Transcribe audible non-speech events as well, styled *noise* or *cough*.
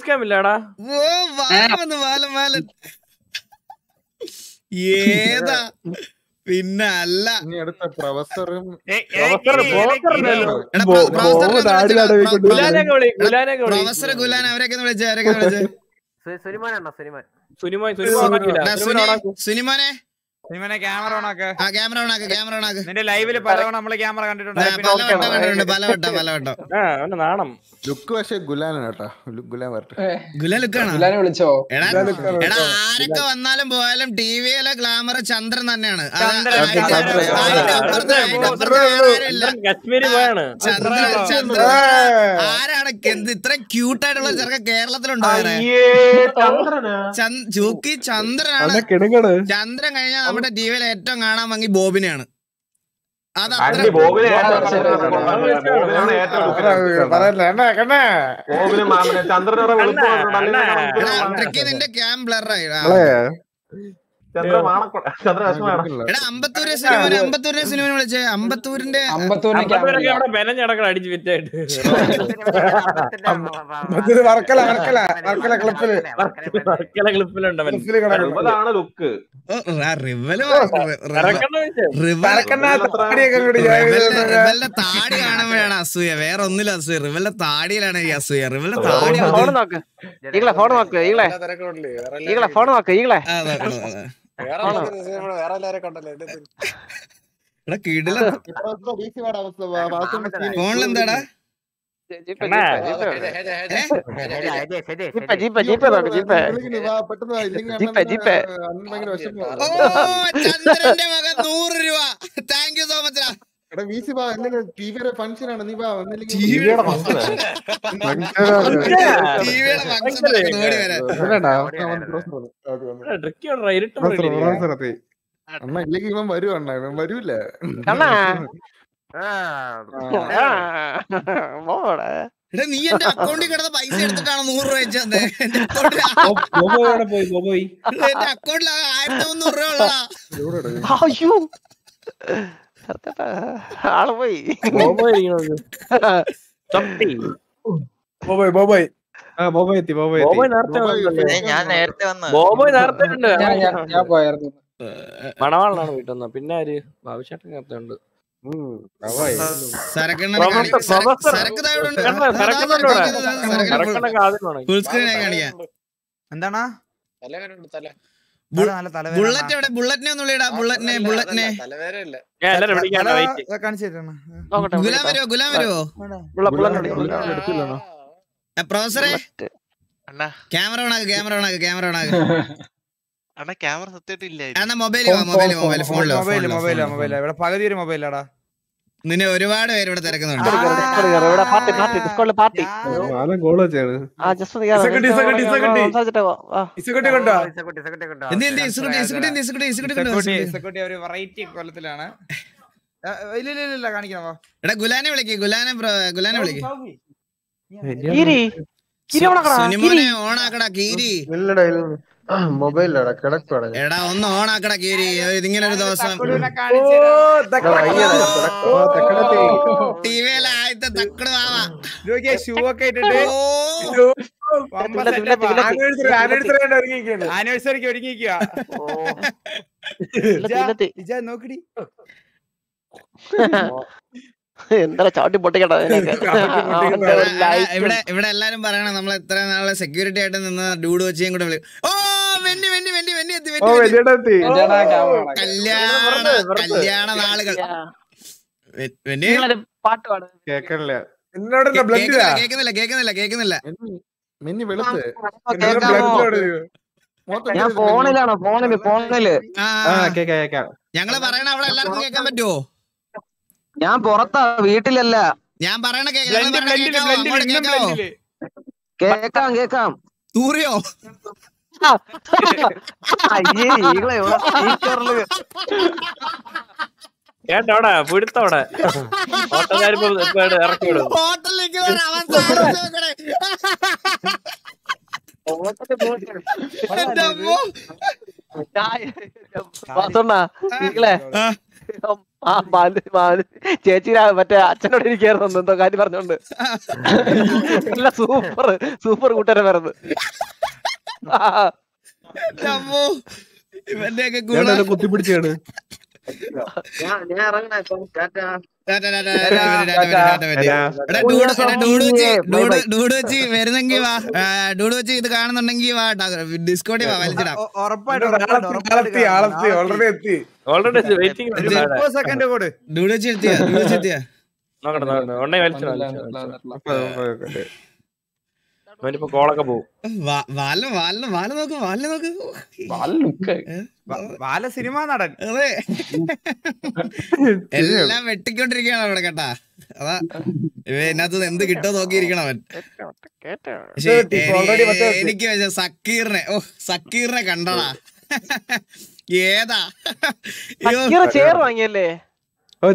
Cam ഇല്ലടാ. ഓ വന്ന് ഏതാ? പിന്നെ അല്ല. അടുത്ത പ്രൊഫസറും പ്രൊഫസർ ഗുലാൻ അവരൊക്കെ വിളിച്ചു അവരൊക്കെ സുനിമാനാണോ സുനിമാൻ ക്യാമറ ഓണാക്ക് ആ ക്യാമറ നിന്റെ പലവണ നമ്മൾ കണ്ടിട്ടുണ്ട്. പലവട്ടം പലവട്ടം അവന്റെ നാണം. ലുക്ക് പക്ഷെ ഗുലാനാണ് കേട്ടോ. ലു- ഗുലാൻ വരട്ടെ. ഗുലാൻ ലുക്കാണോ? ഗുലാനെ വിളിച്ചോ? എടാ എടാ ആരൊക്കെ വന്നാലും പോയാലും ടിവിയിലെ ഗ്ലാമർ ചന്ദ്രൻ തന്നെയാണ്. അത് ചന്ദ്രൻ, ആരാണ് എന്ത് ഇത്ര ക്യൂട്ട് ആയിട്ടുള്ള ചെറുക്ക കേരളത്തിലുണ്ടോ ചൂക്കി ചന്ദ്- ചന്ദ്രനാണ്. ചന്ദ്രൻ കഴിഞ്ഞാൽ നമ്മുടെ ടിവിയിൽ ഏറ്റവും കാണാൻ ഭംഗി ബോബിനെയാണ്. അത് അത്ര നിന്റെ ക്യാം ബ്ലർ അമ്പത്തൂര് സിനിമ അമ്പത്തൂരിനെ സിനിമ വിളിച്ചേ. അമ്പത്തൂരിന്റെ അടിച്ച് വിറ്റായിട്ട്. വർക്കല വർക്കല വർക്കല ക്ലിപ്പിൽ. വർക്കല ക്ലിപ്പിലുണ്ട് ലുക്ക്. റിവലിന്റെ താടി കാണുമ്പോഴാണ് അസൂയ. വേറെ ഒന്നിലും അസൂയ. റിവലിന്റെ താടിയിലാണ് ഈ അസൂയ. റിവലിന്റെ താടി ഫോൺ നോക്ക്. ഈകളെ ഫോൺ നോക്ക് ഈകളെ. ഈകളെ ഫോൺ നോക്ക് ഈകളെ. ചന്ദ്രന്റെ മകൻ നൂറ് രൂപ താങ്ക് യു സോ മച്ച് ആണ്. നീ വാ ഒന്നില്ലെങ്കിൽ ടിവിയുടെ ഫംഗ്ഷൻ വരാൻ ട്രിക്കി ഉണ്ടോ ഇരുട്ട് അണ്ണ ഇല്ലെങ്കിൽ ഇവൻ വരും അണ്ണ. ഇവൻ വരൂല എടാ നീ എന്റെ അക്കൗണ്ടിൽ കിടന്ന പൈസ എടുത്തിട്ടാണ് നൂറ് രൂപ വെച്ച്? തന്നെ എന്റെ അക്കൗണ്ടിൽ പോയി? ബോബോ അക്കൗണ്ടിൽ ആയിരത്തി മുന്നൂറ് രൂപ ഉള്ളതാ. ആൾ പോയി ബോബോ ഇരിക്കണത്. ചട്ടി. ബോബോയ് ബോബോയ് ആ ബോബോയ് എത്തി ബോബോയ് എത്തി. ബോബോയ് നേരത്തെ വന്നല്ലേ? ഞാൻ നേരത്തെ വന്ന്. ബോബോയ് നേരത്തെ ഉണ്ട് ഞാൻ പോയായിരുന്നു. മണവാളനാണ് വീട്ടിൽ വന്നത്. പിന്നെ ആര്? ഭാവിച്ചേട്ടൻ നേരത്തെ ഉണ്ട്. സരക്കണ്ണ തല. കണ്ടോ? എന്താണാ? തലവേദന ബുള്ളറ്റ് എവിടെ? ബുള്ളറ്റിനെ ഒന്ന് വിളിയടാ ബുള്ളറ്റിനെ ബുള്ളറ്റിനെ. ഗുലാം വരുവോ ഗുലാം വരുവോ? പ്രൊഫസറെ. ക്യാമറ ക്യാമറ ഓണാക്ക് ക്യാമറ ഓണാക്ക് അണ്ണാ ക്യാമറ സത്യമായിട്ട് ഇല്ല എന്നാ മൊബൈൽ മൊബൈൽ മൊബൈൽ ഫോണിലോ മൊബൈൽ മൊബൈൽ മൊബൈലാ ഇവിടെ പകുതി ഒരു മൊബൈലാടാ നിന്നെ ഒരുപാട് പേര് ഇവിടെ തിരക്കുന്നുണ്ട്. എടാ ഗുലാനെ വിളിക്ക് ഗുലാനെ ഗുലാനെ വിളിക്ക്. കീരി. കീരി ഓണാക്കടാ കീരി. ഇല്ലടാ മൊബൈലിലടാ കിടക്കുവാണ് എടാ ഒന്ന് ഓണാക്കടാ കീരി. ഇതിങ്ങനെ ഒരു ദിവസം. ടിവിയിലെ ആദ്യത്തെ തക്കട് വാവാ ഷൂ ഒക്കെ ഇട്ടിട്ട് ആനിവേഴ്സറിക്ക് ഒരുങ്ങിക്കുക നോക്കടി. എന്താ ചാട്ടി പൊട്ടിക്കട്ടെ. ഇവിടെ ഇവിടെ എല്ലാരും പറയണം നമ്മൾ എത്ര നാളെ സെക്യൂരിറ്റി ആയിട്ട് നിന്ന് ഡൂഡ് വെച്ചും കൂടെ ഓ വെന്നി വെന്നി വെന്നി വെന്നി എത്തി വെന്നി? കല്യാണ കല്യാണ നാളുകൾ. പാട്ട് പാടും. കേക്കണില്ല. കേക്കുന്നില്ല കേക്കുന്നില്ല കേക്കുന്നില്ല മിന്നി വെളുത്ത്. ബ്ലഡിലോട് ഞാൻ ഫോണിലാണ്? ഫോണിൽ ഫോണിൽ. ഞങ്ങൾ പറയണ അവിടെ എല്ലാവർക്കും കേൾക്കാൻ പറ്റുമോ ഞാൻ പുറത്താ വീട്ടിലല്ല. ഞാൻ പറയണ കേക്കാം കേക്കാം തൂറിയോ? അയ്യേ ഈകളെ ഇവിടെ സ്പീക്കറിൽ കേട്ടോടെ പിടുത്തോടെ ഓട്ടോക്കാരിപ്പോ ഇറക്കി വിടും. ഹോട്ടലിലേക്ക് വരാൻ അവൻ സാധനം നോക്കണേ. എന്റെ അമ്മോ. വാസണ്ണ ഈകളെ. ആ, ബാലു ബാലു ചേച്ചി മറ്റേ അച്ഛനോട് ഇരിക്കായിരുന്നു എന്തോ കാര്യം പറഞ്ഞോണ്ട്. നല്ല സൂപ്പർ സൂപ്പർ കൂട്ടുകാരൻ വരുന്നത് ഇവന്റെ ഒക്കെ കുത്തിപ്പിടിച്ചാണ് ഞാൻ ഇറങ്ങണ ഇപ്പം ടാറ്റാ. വാ. ഇത് കാണുന്നുണ്ടെങ്കിൽ വാ ഡിസ്കോട്ടി വാ വലിച്ചിടാം. ഉ- ഉറപ്പായിട്ടും ഉറപ്പായിട്ടും, ഉറപ്പായിട്ടും ആളെത്തി ആളെത്തി ഓൾറെഡി എത്തി. ഓൾറെഡി വെയിറ്റിംഗ് മുപ്പത് സെക്കൻഡ് കൂടെ. ഡൂഡ് വെച്ച് എത്തിയ ഡൂഡ് വെച്ച് എത്തിയ നോക്കട്ടെ നോക്കട്ടെ ഉണ്ടെങ്കിൽ വലിച്ചു വലിച്ചു അവനിപ്പോ കോളൊക്കെ പോകും വാല സിനിമ നടൻ. അതെ. *laughs* എല്ലാം വെട്ടിക്കൊണ്ടിരിക്കുകയാണ് അവിടെ കേട്ടാ. അതാ ഇതിനകത്ത് എന്ത് കിട്ടോ നോക്കിയിരിക്കണം അവൻ. എനിക്ക് സക്കീറിനെ ഓ സക്കീറിനെ കണ്ടടാ. *laughs* ഏതാ? സക്കീറ് ചെയർ വാങ്ങിയല്ലേ? ഓ